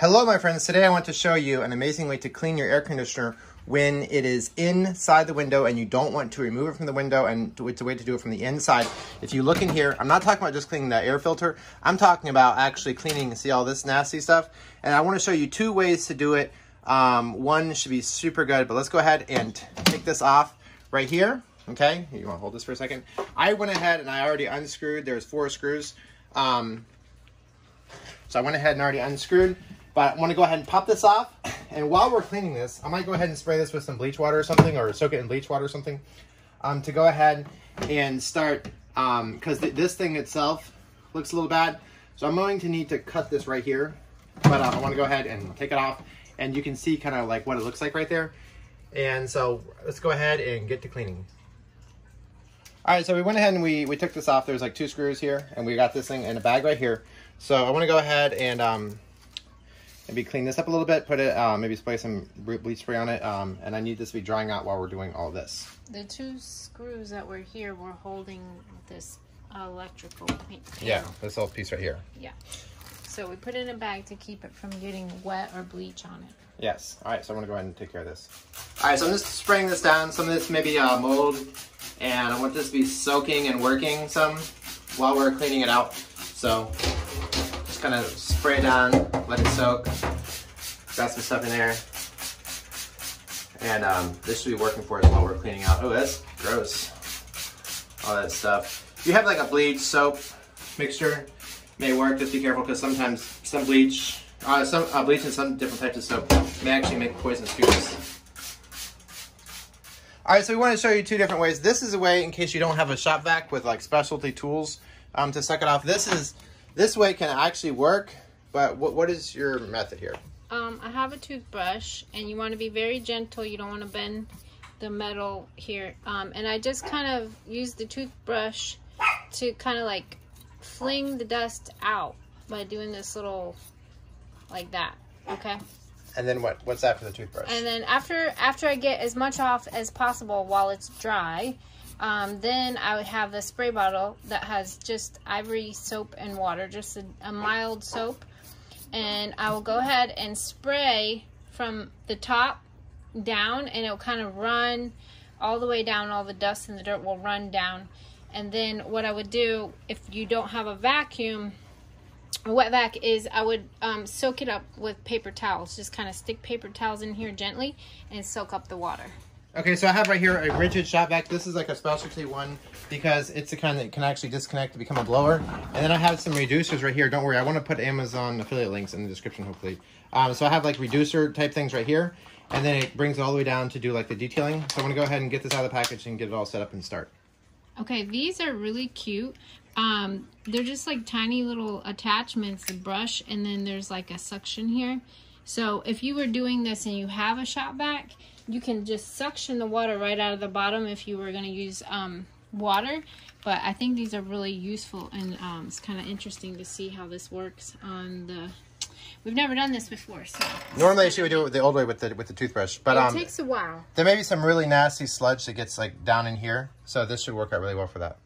Hello, my friends. Today I want to show you an amazing way to clean your air conditioner when it is inside the window and you don't want to remove it from the window and it's a way to do it from the inside. If you look in here, I'm not talking about just cleaning the air filter. I'm talking about actually cleaning, see all this nasty stuff? And I want to show you two ways to do it. Um, one should be super good, but let's go ahead and take this off right here. Okay, you want to hold this for a second? I went ahead and I already unscrewed. There's four screws. Um, so I went ahead and already unscrewed. But I want to go ahead and pop this off. And while we're cleaning this, I might go ahead and spray this with some bleach water or something, or soak it in bleach water or something, um, to go ahead and start, because um, th this thing itself looks a little bad. So I'm going to need to cut this right here. But uh, I want to go ahead and take it off. And you can see kind of like what it looks like right there. And so let's go ahead and get to cleaning. All right, so we went ahead and we, we took this off. There's like two screws here, and we got this thing in a bag right here. So I want to go ahead and um, maybe clean this up a little bit, put it, uh, maybe spray some bleach spray on it, um, and I need this to be drying out while we're doing all this. The two screws that were here were holding this electrical paint. Yeah, this little piece right here. Yeah. So we put it in a bag to keep it from getting wet or bleach on it. Yes. All right, so I'm going to go ahead and take care of this. All right, so I'm just spraying this down. Some of this may be uh, mold, and I want this to be soaking and working some while we're cleaning it out. So just kind of spray it down, let it soak. Got some stuff in there. And um, this should be working for us while we're cleaning out. Oh, that's gross. All that stuff. If you have like a bleach, soap mixture, may work. Just be careful because sometimes some bleach, uh, some uh, bleach and some different types of soap may actually make poisonous fumes. All right, so we want to show you two different ways. This is a way in case you don't have a shop vac with like specialty tools um, to suck it off. This is this way can actually work, but what, what is your method here? Um, I have a toothbrush, and you want to be very gentle. You don't want to bend the metal here. Um, and I just kind of use the toothbrush to kind of like fling the dust out by doing this little, like that, okay? And then what? What's after the toothbrush? And then after after I get as much off as possible while it's dry, um, then I would have the spray bottle that has just ivory soap and water, just a, a mild soap. And I will go ahead and spray from the top down and it'll kind of run all the way down. All the dust and the dirt will run down. And then what I would do if you don't have a vacuum, a wet vac is I would um, soak it up with paper towels. Just kind of stick paper towels in here gently and soak up the water. Okay, so I have right here a Ridgid shop vac. This is like a specialty one because it's the kind that can actually disconnect to become a blower. And then I have some reducers right here. Don't worry, I want to put Amazon affiliate links in the description, hopefully. Um, so I have like reducer type things right here. And then it brings it all the way down to do like the detailing. So I'm going to go ahead and get this out of the package and get it all set up and start. Okay, these are really cute. Um, they're just like tiny little attachments, the brush, and then there's like a suction here. So if you were doing this and you have a shop vac, you can just suction the water right out of the bottom if you were going to use um, water. But I think these are really useful and um, it's kind of interesting to see how this works on the... We've never done this before, so... Normally she would do it the old way with the with the toothbrush, but it um, takes a while. There may be some really nasty sludge that gets like down in here, so this should work out really well for that.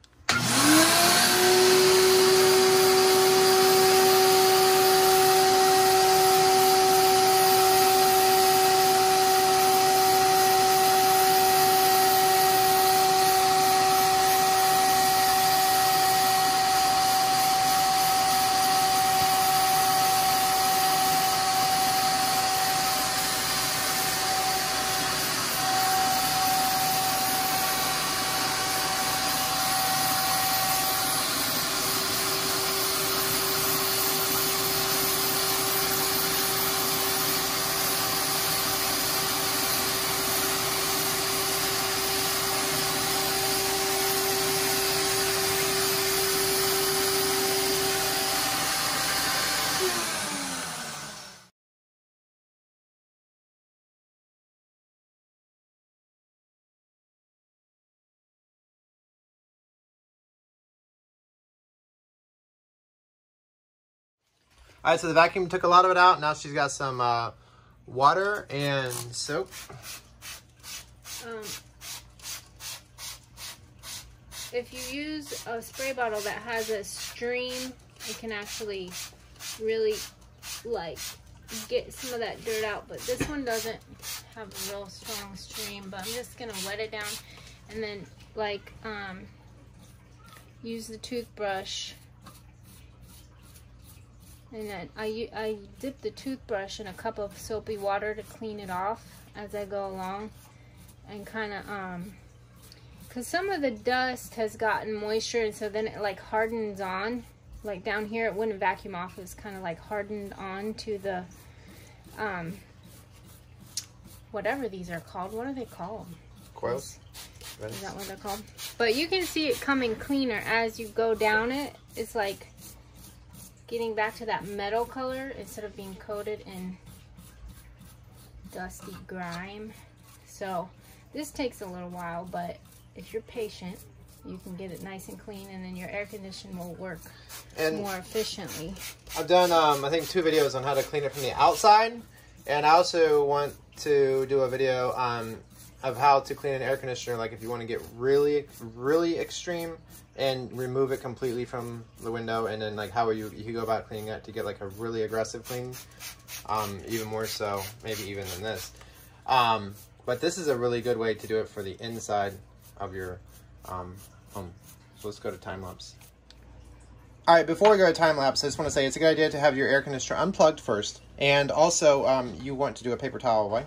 All right, so the vacuum took a lot of it out. Now she's got some uh, water and soap. Um, if you use a spray bottle that has a stream, it can actually really like get some of that dirt out. But this one doesn't have a real strong stream. But I'm just gonna wet it down and then like um, use the toothbrush. And then I, I dip the toothbrush in a cup of soapy water to clean it off as I go along. And kind of, um, because some of the dust has gotten moisture and so then it like hardens on. Like down here it wouldn't vacuum off. It's kind of like hardened on to the um whatever these are called. What are they called? Coils? is that what they're called? But you can see it coming cleaner as you go down it. It's like getting back to that metal color instead of being coated in dusty grime so this takes a little while but if you're patient you can get it nice and clean and then your air condition will work And more efficiently. I've done, um, I think, two videos on how to clean it from the outside. And I also want to do a video um, of how to clean an air conditioner. Like if you want to get really, really extreme and remove it completely from the window. And then like how you, you go about cleaning it to get like a really aggressive clean. Um, even more so, maybe even than this. Um, but this is a really good way to do it for the inside of your um, home. So let's go to time lapse. All right, before we go to time lapse, I just want to say it's a good idea to have your air conditioner unplugged first, and also um, you want to do a paper towel away.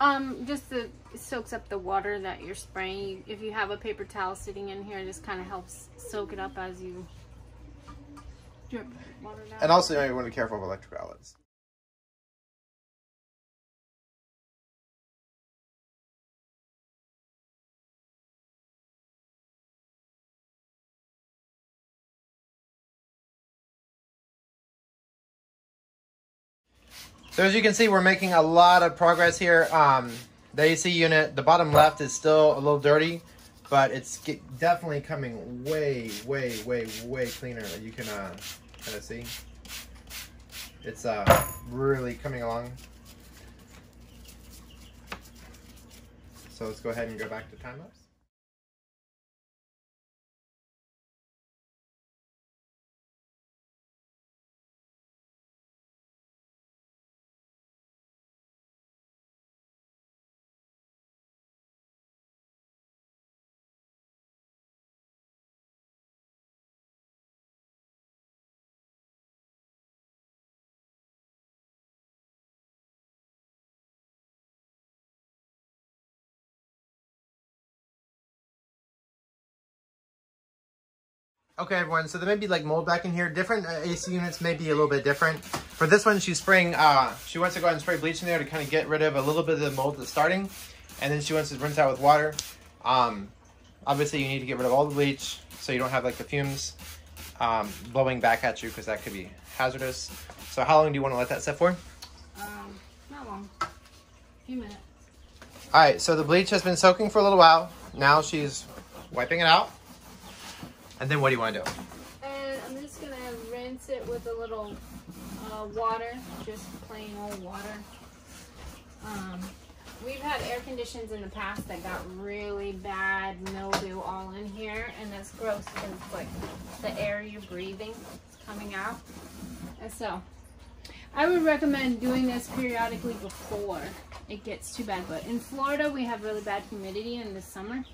Um, just the soaks up the water that you're spraying. If you have a paper towel sitting in here, it just kind of helps soak it up as you drip water down. And also, you want to be careful of electric outlets. So as you can see, we're making a lot of progress here. Um, the AC unit, the bottom left is still a little dirty, but it's definitely coming way, way, way, way cleaner. You can uh, kind of see. It's uh, really coming along. So let's go ahead and go back to time Okay, everyone. So there may be like mold back in here. Different uh, AC units may be a little bit different. For this one, she's spraying. Uh, she wants to go ahead and spray bleach in there to kind of get rid of a little bit of the mold that's starting, and then she wants to rinse out with water. Um, obviously, you need to get rid of all the bleach so you don't have like the fumes um, blowing back at you because that could be hazardous. So how long do you want to let that set for? Um, not long. A few minutes. All right. So the bleach has been soaking for a little while. Now she's wiping it out. And then what do you want to do? And I'm just gonna rinse it with a little uh, water, just plain old water. Um, we've had air conditions in the past that got really bad mildew all in here, and that's gross because it's like the air you're breathing is coming out. And so, I would recommend doing this periodically before it gets too bad. But in Florida, we have really bad humidity in the summer,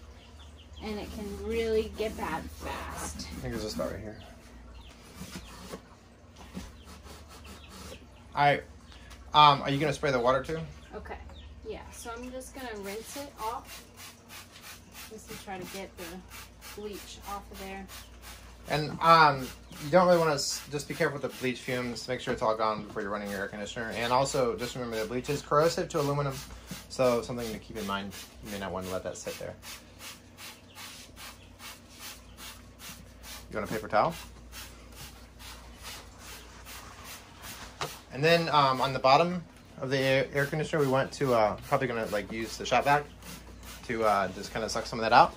and it can really get bad fast. I think there's a spot right here. All right. Um, are you gonna spray the water too? Okay, yeah, so I'm just gonna rinse it off. Just to try to get the bleach off of there. And um, you don't really want to just be careful with the bleach fumes. Make sure it's all gone before you're running your air conditioner. And also, just remember that bleach is corrosive to aluminum, so something to keep in mind. You may not want to let that sit there. You want a paper towel? And then um, on the bottom of the air, air conditioner, we want to uh, probably gonna like use the shop vac to uh, just kind of suck some of that out.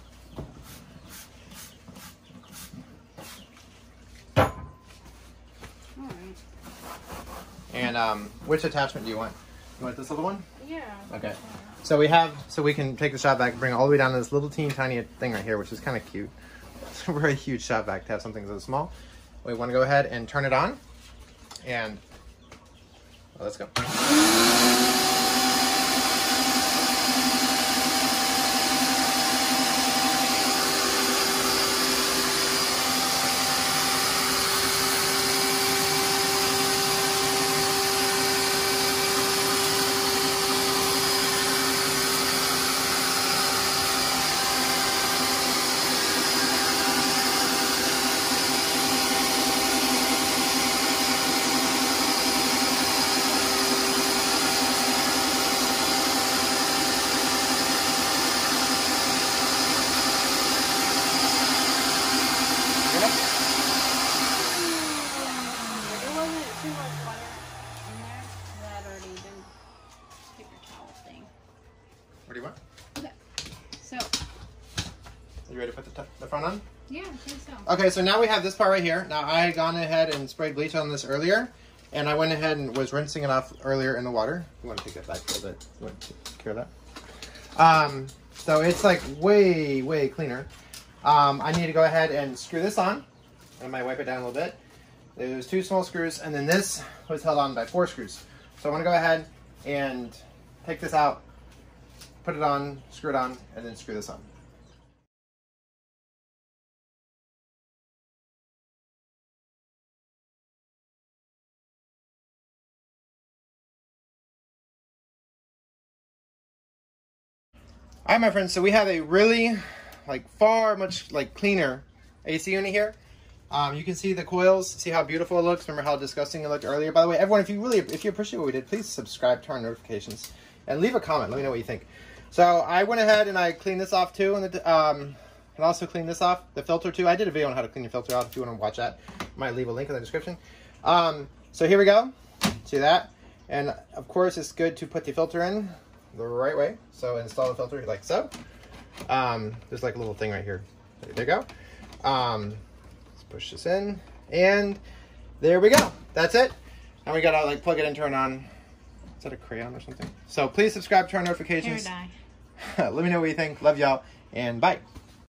And um, which attachment do you want? You want this little one? Yeah. Okay. So we have, so we can take the shop vac, and bring it all the way down to this little teeny tiny thing right here, which is kind of cute. It's a huge shop vac to have something so small. We want to go ahead and turn it on and Well, let's go. There wasn't too much water in there. That already been paper towel thing. What do you want? Okay. So, Are you ready to put the, the front on? yeah, I think so. Okay, so now we have this part right here. Now I had gone ahead and sprayed bleach on this earlier, and I went ahead and was rinsing it off earlier in the water. You want to take that back a little bit? You want to take care of that? Um, so it's like way, way cleaner. Um, I need to go ahead and screw this on. I might wipe it down a little bit. There's two small screws, and then this was held on by four screws. So I want to go ahead and take this out, put it on, screw it on, and then screw this on. All right, my friends. So we have a really, like, far much like cleaner AC unit here. Um, you can see the coils. See how beautiful it looks. Remember how disgusting it looked earlier. By the way, everyone, if you really, if you appreciate what we did, please subscribe, turn on notifications, and leave a comment. Let me know what you think. So I went ahead and I cleaned this off too, and the, um, and also cleaned this off, the filter too. I did a video on how to clean your filter out. If you want to watch that, I might leave a link in the description. Um, so here we go. See that? And of course, it's good to put the filter in the right way. So install the filter like so. Um, there's like a little thing right here. There you go. Um, let's push this in, and there we go. That's it. And we gotta like plug it in, turn on. That a crayon or something? So please subscribe, turn on Hair notifications. Let me know what you think. Love y'all, and bye.